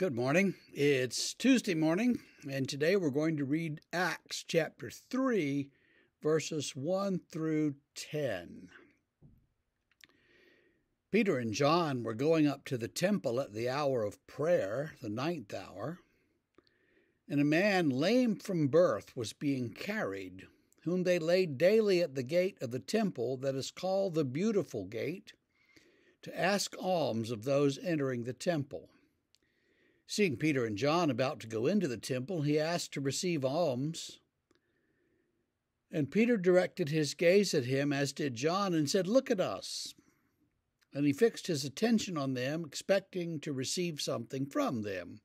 Good morning. It's Tuesday morning, and today we're going to read Acts chapter 3, verses 1 through 10. Peter and John were going up to the temple at the hour of prayer, the ninth hour, and a man lame from birth was being carried, whom they laid daily at the gate of the temple that is called the Beautiful Gate, to ask alms of those entering the temple. Seeing Peter and John about to go into the temple, he asked to receive alms. And Peter directed his gaze at him, as did John, and said, Look at us. And he fixed his attention on them, expecting to receive something from them.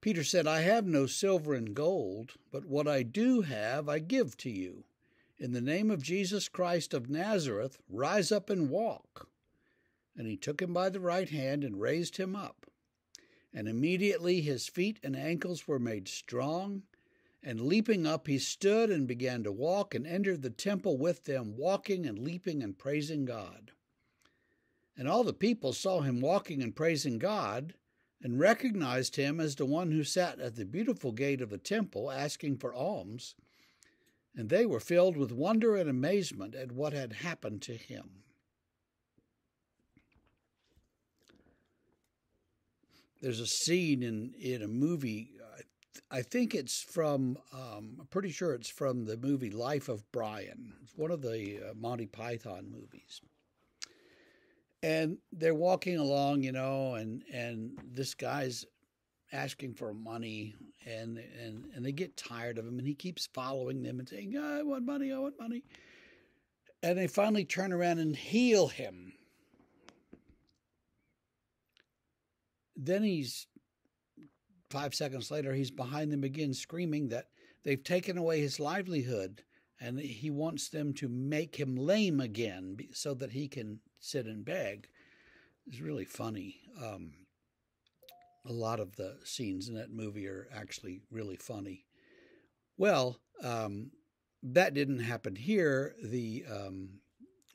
Peter said, I have no silver and gold, but what I do have I give to you. In the name of Jesus Christ of Nazareth, rise up and walk. And he took him by the right hand and raised him up. And immediately his feet and ankles were made strong. And leaping up, he stood and began to walk and entered the temple with them, walking and leaping and praising God. And all the people saw him walking and praising God, and recognized him as the one who sat at the beautiful gate of the temple asking for alms. And they were filled with wonder and amazement at what had happened to him. There's a scene in in a movie. I think it's from. Um, I'm pretty sure it's from the movie Life of Brian. It's one of the uh, Monty Python movies. And they're walking along, you know, and and this guy's asking for money, and and and they get tired of him, and he keeps following them and saying, "I want money, I want money." And they finally turn around and heal him Then he's five seconds later, he's behind them again, screaming that they've taken away his livelihood and he wants them to make him lame again so that he can sit and beg. It's really funny. Um, a lot of the scenes in that movie are actually really funny. Well, um, that didn't happen here. The um,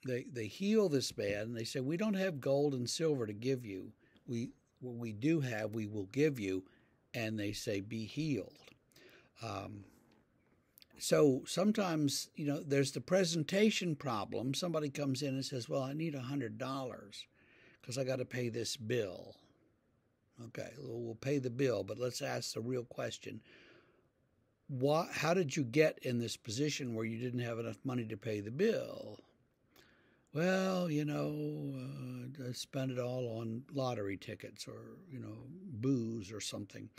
they they heal this man. And they say we don't have gold and silver to give you. We what we do have, we will give you. And they say, be healed. Um, so sometimes, you know, there's the presentation problem. Somebody comes in and says, well, I need a $100 because I got to pay this bill. Okay, well, we'll pay the bill, but let's ask the real question. What, how did you get in this position where you didn't have enough money to pay the bill? Well, you know, uh, I spent it all on lottery tickets or, you know, booze or something.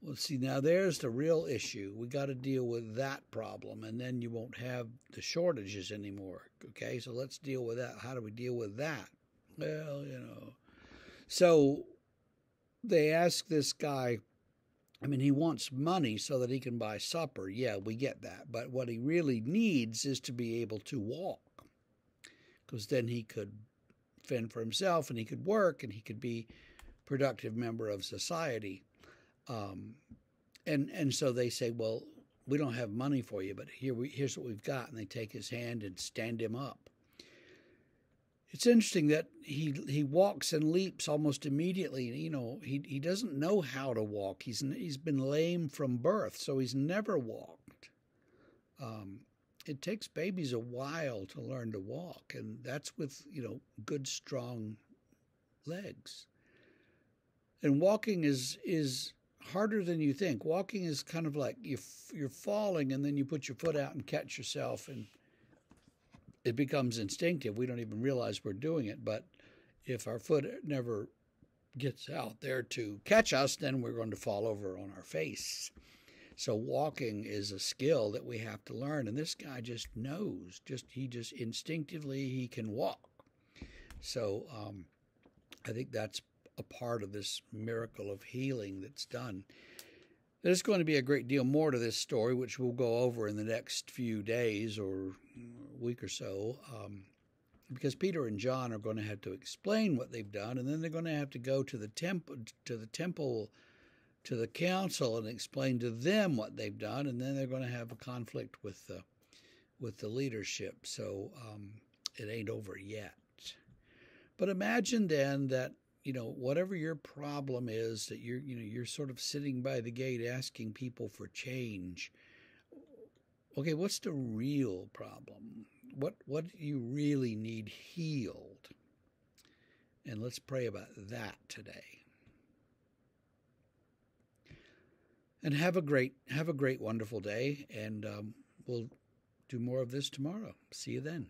Well, see, now there's the real issue. We got to deal with that problem, and then you won't have the shortages anymore. Okay, so let's deal with that. How do we deal with that? Well, you know. So they ask this guy, I mean, he wants money so that he can buy supper. Yeah, we get that. But what he really needs is to be able to walk because then he could fend for himself and he could work and he could be productive member of society. Um, and and so they say, well, we don't have money for you, but here we here's what we've got, and they take his hand and stand him up. It's interesting that he he walks and leaps almost immediately. You know, he he doesn't know how to walk. He's he's been lame from birth, so he's never walked. Um, it takes babies a while to learn to walk, and that's with you know good strong legs. And walking is is harder than you think. Walking is kind of like you you're falling, and then you put your foot out and catch yourself, and it becomes instinctive. We don't even realize we're doing it, but if our foot never gets out there to catch us, then we're going to fall over on our face. So walking is a skill that we have to learn, and this guy just knows. Just he just instinctively he can walk. So um, I think that's a part of this miracle of healing that's done. There's going to be a great deal more to this story, which we'll go over in the next few days or week or so, um, because Peter and John are going to have to explain what they've done, and then they're going to have to go to the temple to the temple to the council and explain to them what they've done, and then they're going to have a conflict with the with the leadership. So um, it ain't over yet. But imagine then that you know, whatever your problem is that you're, you know, you're sort of sitting by the gate asking people for change. Okay, what's the real problem? What what do you really need healed? And let's pray about that today. And have a great have a great wonderful day and um, we'll do more of this tomorrow. See you then.